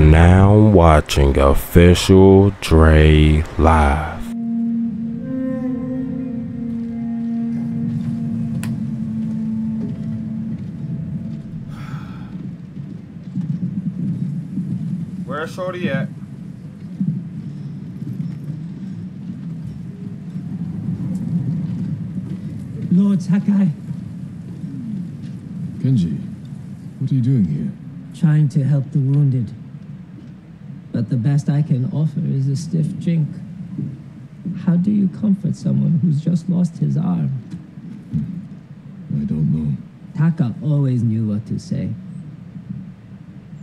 are now watching Official Dre Live. Where's Shorty at? Lord Sakai, Kenji, what are you doing here? trying to help the wounded. But the best I can offer is a stiff drink. How do you comfort someone who's just lost his arm? I don't know. Taka always knew what to say.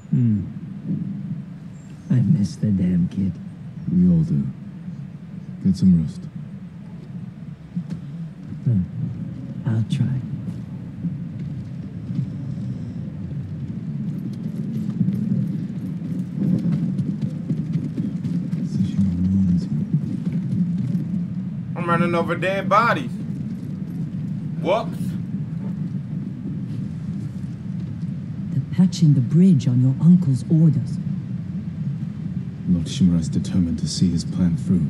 Hmm. I miss the damn kid. We all do. Get some rest. I'll try. I'm running over dead bodies. Whoops. They're patching the bridge on your uncle's orders. Lord Shimura is determined to see his plan through,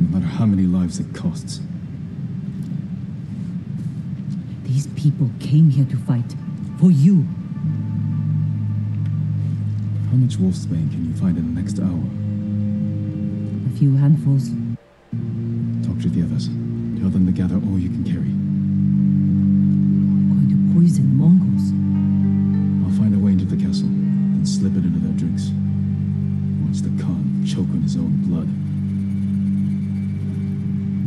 no matter how many lives it costs. These people came here to fight. For you. How much wolfsbane can you find in the next hour? A few handfuls. To the others. Tell them to gather all you can carry. I'm Going to poison the Mongols. I'll find a way into the castle, and slip it into their drinks. Watch the Khan choke on his own blood.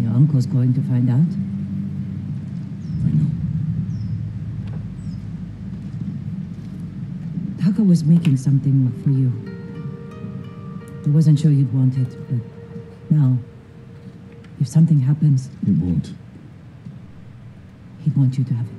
Your uncle's going to find out. I know. Taka was making something for you. I wasn't sure you'd want it, but now, if something happens, It won't. he'd want you to have it.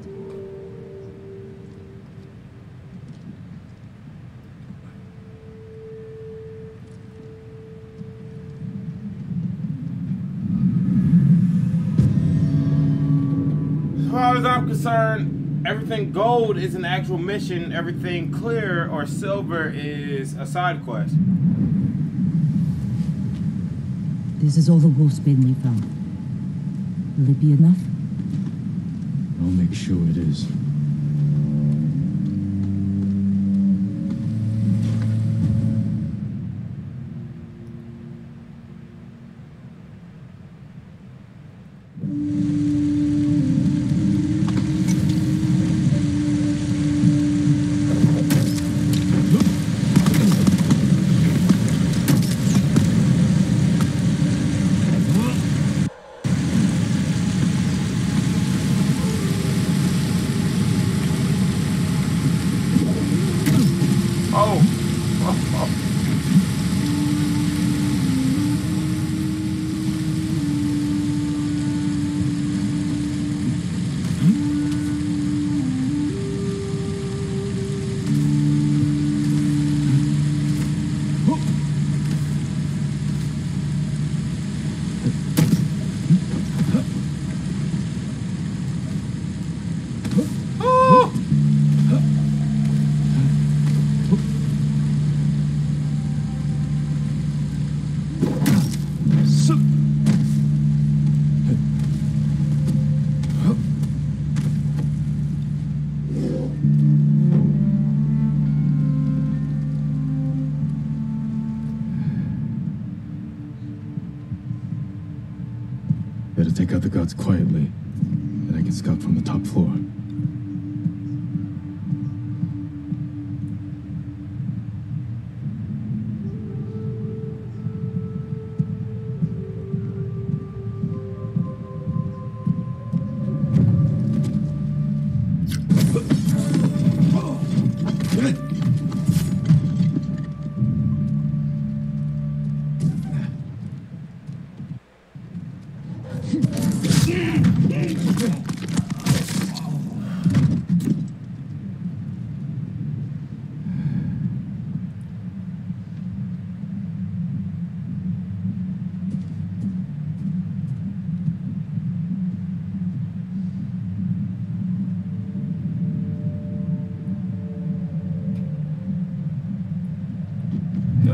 As far as I'm concerned, everything gold is an actual mission. Everything clear or silver is a side quest. This is all the wolfsbane we found. Will it be enough? I'll make sure it is.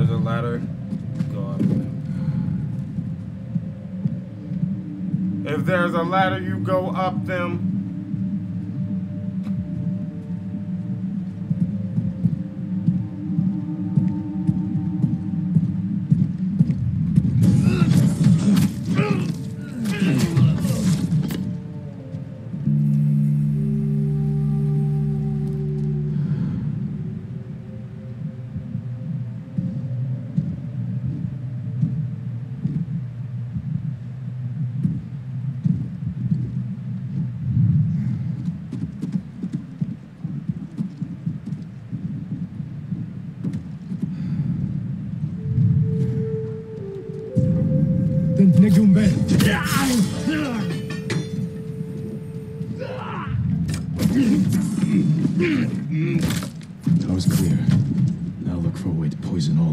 There's a ladder. Go up. If there's a ladder, you go up them.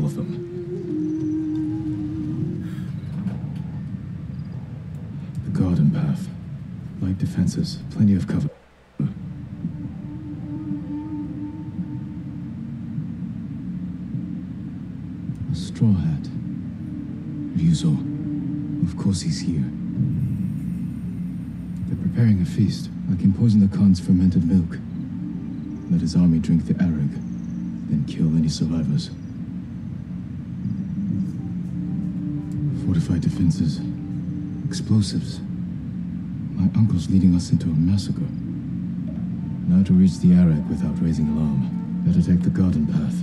Of them. The garden path. Light defenses. Plenty of cover. A straw hat. Ryuzo. Of course he's here. They're preparing a feast. I can poison the Khan's fermented milk. Let his army drink the arag, then kill any survivors. Fortified defenses. Explosives. My uncle's leading us into a massacre. Now to reach the arag without raising alarm. Better take the garden path.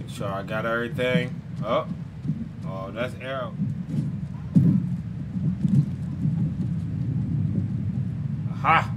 Make sure I got everything. Oh. Oh, that's arrow. Apa?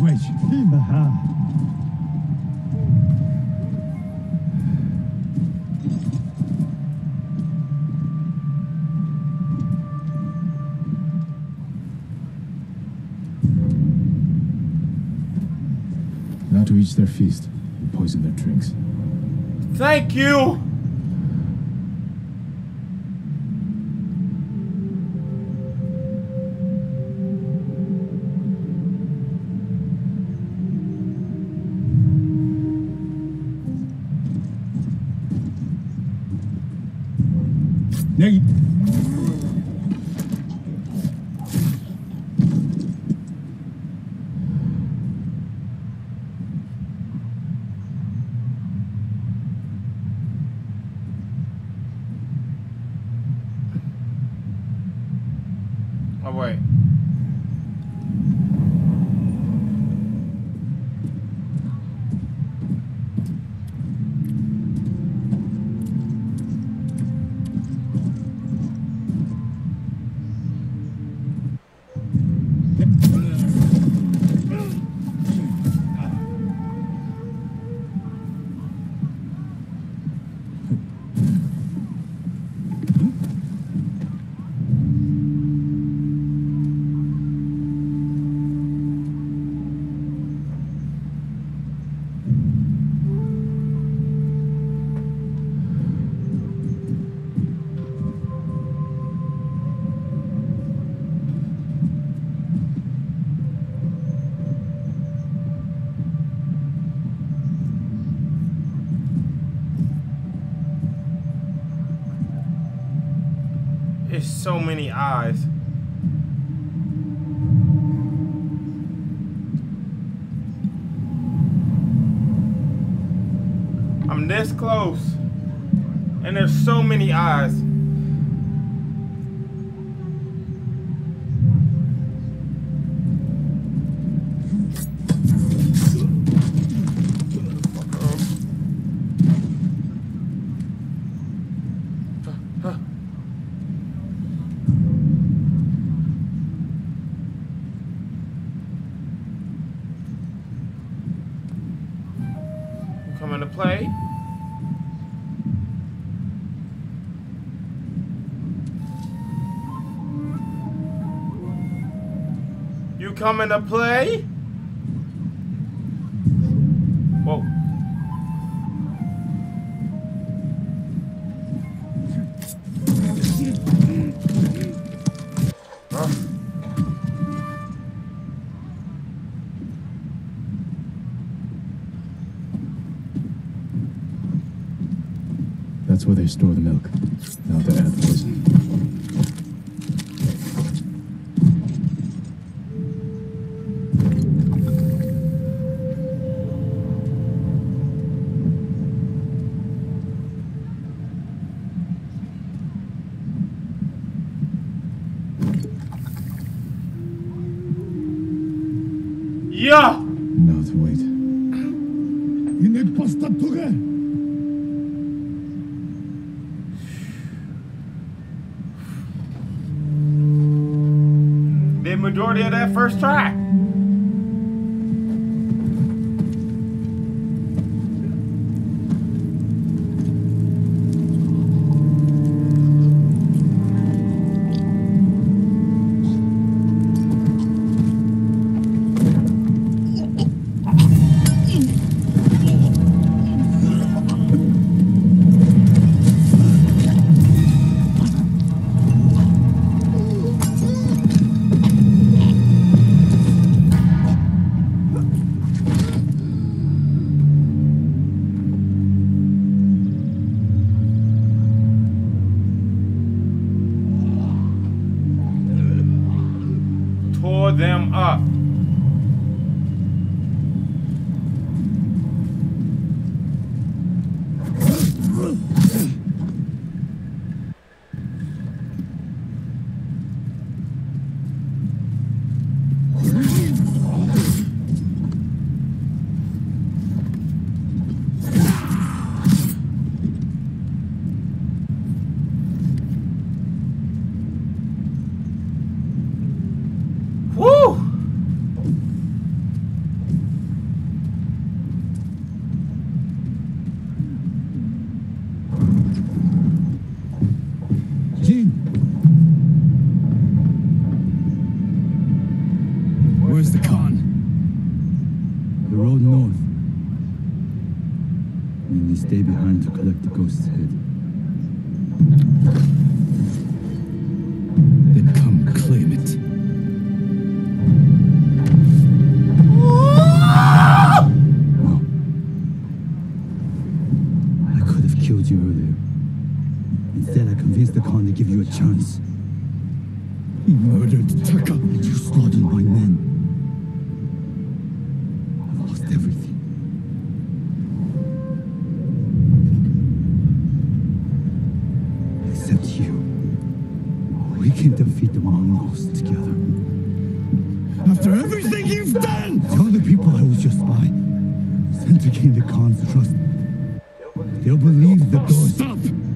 Wish. Now to each their feast and poison their drinks. Thank you. Neg- Oh wait. eyes. I'm this close. And there's so many eyes. You coming to play? Yeah! Now to wait. Yine pasta tuge. Did majority of that first try. Mainly stay behind to collect the ghost's head. Then come claim it. No. I could have killed you earlier. Instead, I convinced the Khan to give you a chance. He murdered Taka. You've! Tell the people I was your spy. Sent to gain the Khan's trust. They'll believe the ghost. Stop!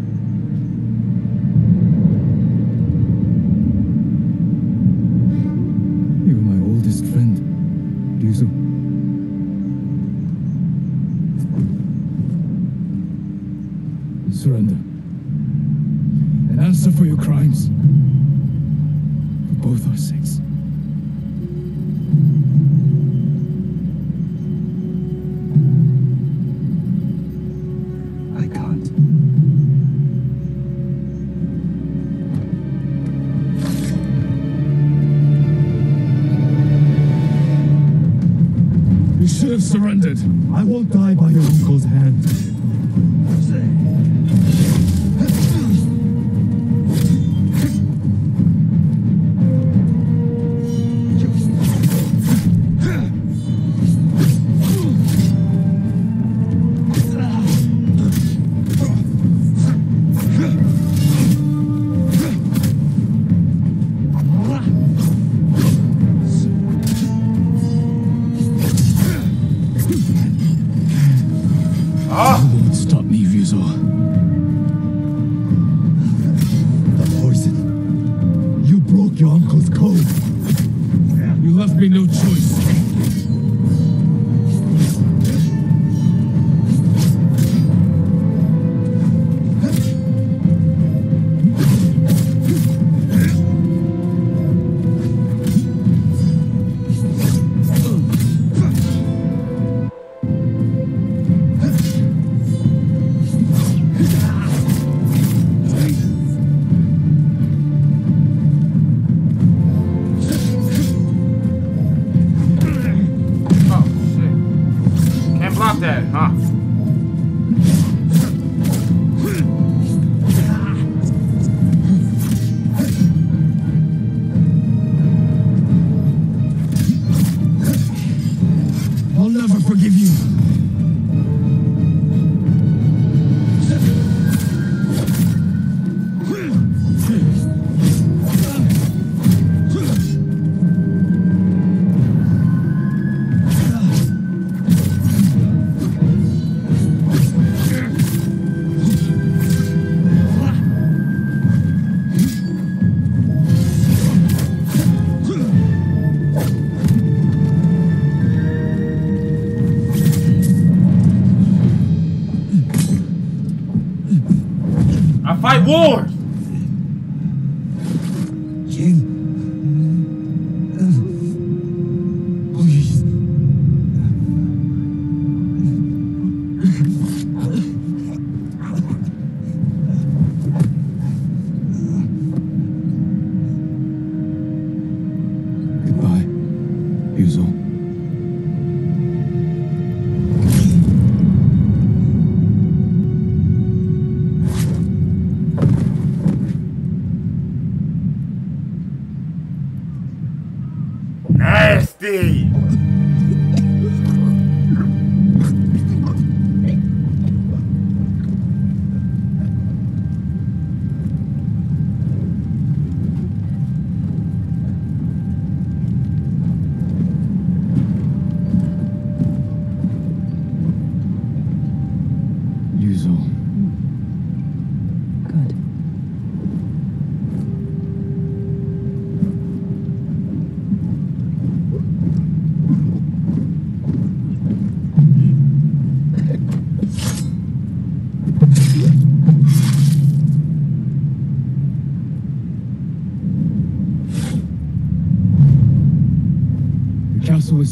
Surrendered. I won't die by your uncle's hand. Wars.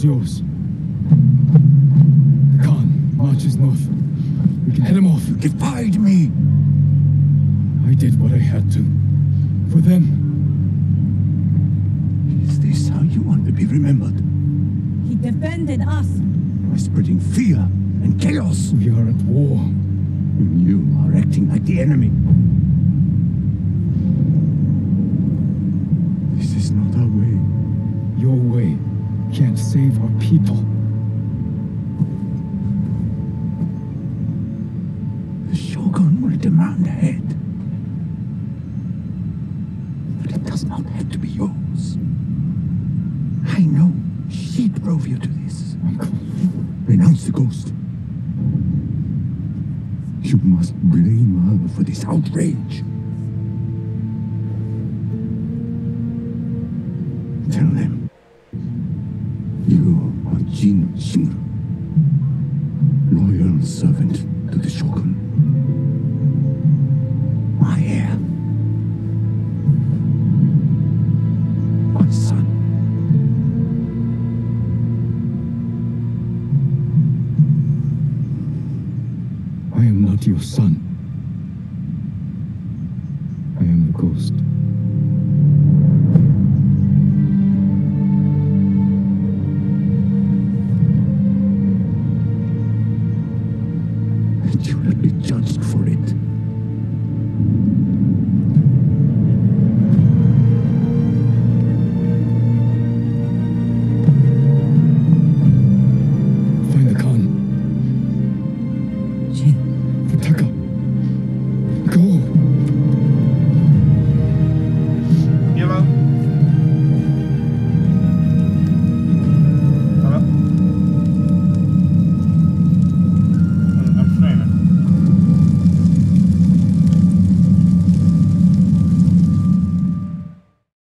Is yours. The Khan marches north. We can head him off. Defied me. I did what I had to. For them. Is this how you want to be remembered? He defended us. By spreading fear and chaos. We are at war. And you are acting like the enemy. Can't save our people. The Shogun will demand a head. But it does not have to be yours. I know she drove you to this. Uncle. Renounce the ghost. You must blame her for this outrage. eternally judged for it.